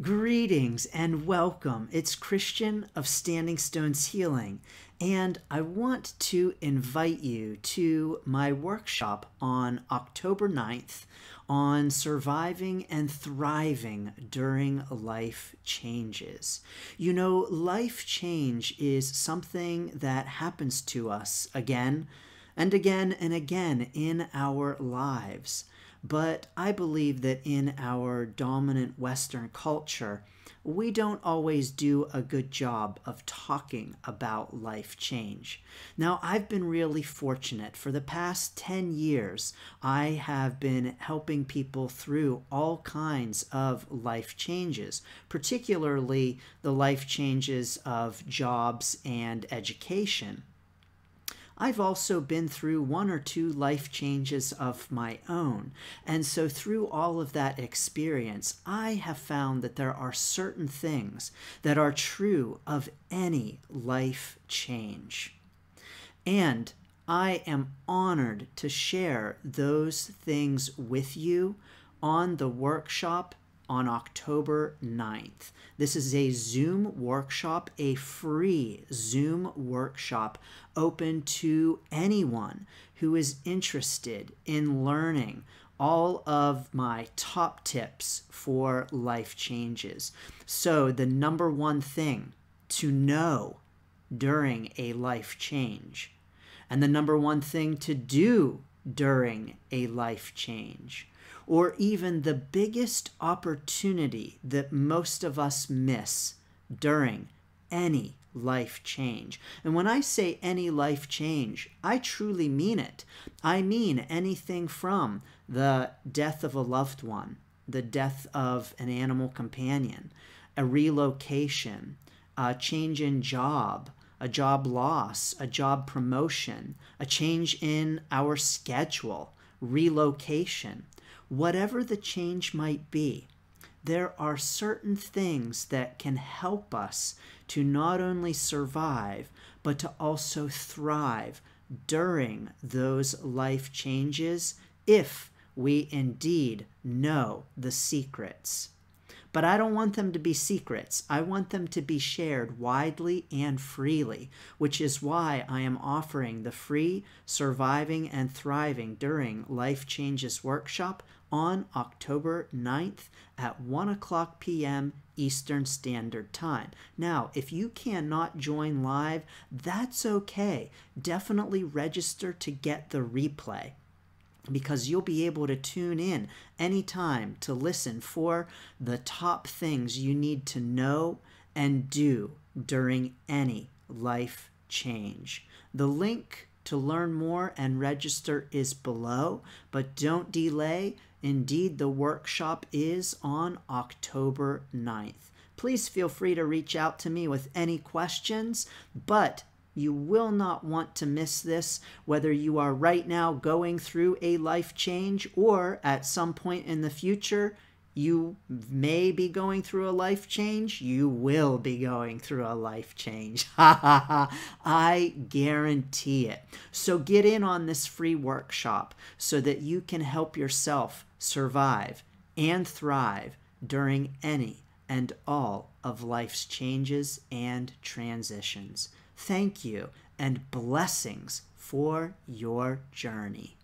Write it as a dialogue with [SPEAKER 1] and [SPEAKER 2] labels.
[SPEAKER 1] Greetings and welcome. It's Christian of Standing Stones Healing, and I want to invite you to my workshop on October 9th on surviving and thriving during life changes. You know, life change is something that happens to us again and again and again in our lives. But I believe that in our dominant Western culture, we don't always do a good job of talking about life change. Now, I've been really fortunate. For the past 10 years, I have been helping people through all kinds of life changes, particularly the life changes of jobs and education. I've also been through one or two life changes of my own. And so, through all of that experience, I have found that there are certain things that are true of any life change. And I am honored to share those things with you on the workshop on October 9th. This is a Zoom workshop, a free Zoom workshop open to anyone who is interested in learning all of my top tips for life changes. So, the number one thing to know during a life change, and the number one thing to do during a life change or even the biggest opportunity that most of us miss during any life change. And when I say any life change, I truly mean it. I mean anything from the death of a loved one, the death of an animal companion, a relocation, a change in job, a job loss, a job promotion, a change in our schedule, relocation, whatever the change might be, there are certain things that can help us to not only survive, but to also thrive during those life changes if we indeed know the secrets. But I don't want them to be secrets. I want them to be shared widely and freely, which is why I am offering the free Surviving and Thriving During Life Changes workshop on October 9th at 1 o'clock p.m. Eastern Standard Time. Now, if you cannot join live, that's okay. Definitely register to get the replay because you'll be able to tune in anytime to listen for the top things you need to know and do during any life change. The link to learn more and register is below, but don't delay. Indeed, the workshop is on October 9th. Please feel free to reach out to me with any questions, but you will not want to miss this, whether you are right now going through a life change or at some point in the future, you may be going through a life change. You will be going through a life change. Ha ha ha. I guarantee it. So get in on this free workshop so that you can help yourself survive and thrive during any and all of life's changes and transitions. Thank you and blessings for your journey.